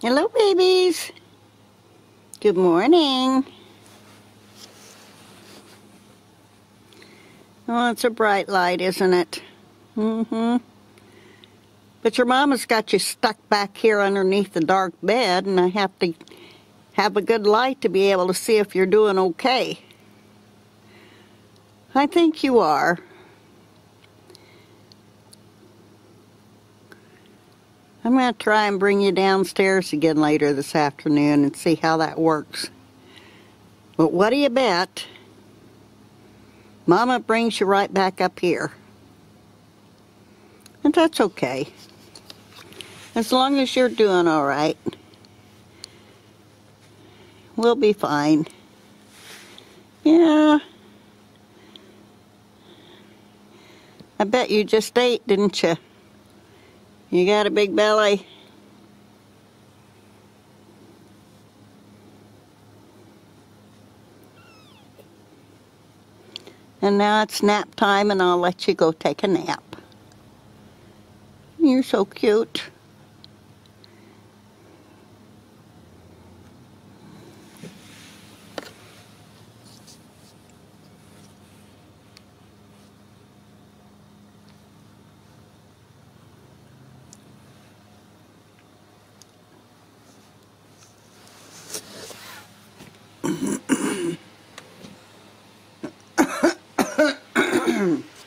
Hello, babies. Good morning. Oh, it's a bright light, isn't it? Mm-hmm. But your mama's got you stuck back here underneath the dark bed, and I have to have a good light to be able to see if you're doing okay. I think you are. I'm going to try and bring you downstairs again later this afternoon and see how that works. But what do you bet? Mama brings you right back up here. And that's okay. As long as you're doing all right, we'll be fine. Yeah. I bet you just ate, didn't you? You got a big belly? And now it's nap time and I'll let you go take a nap. You're so cute. mm